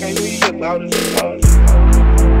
Nigga, you get loud as us?